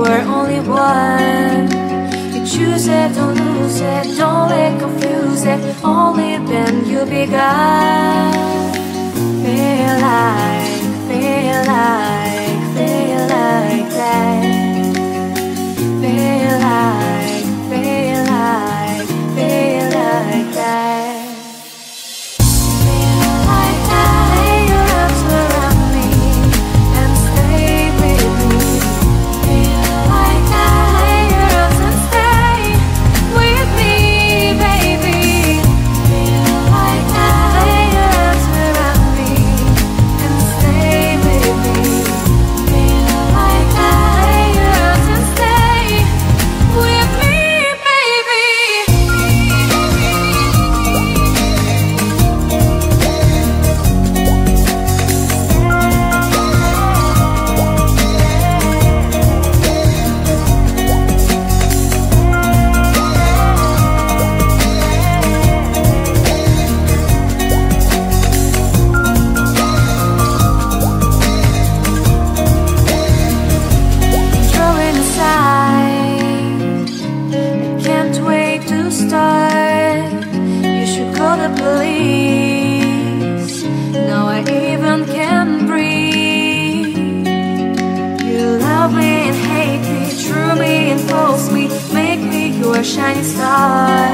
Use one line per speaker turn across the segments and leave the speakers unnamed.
were only one. You choose it, don't lose it, don't let confuse it. Only then you'll be God. Feel like, feel like. your shining star.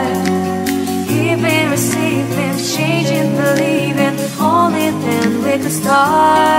Giving, receiving, changing, believing, holding, and we could start.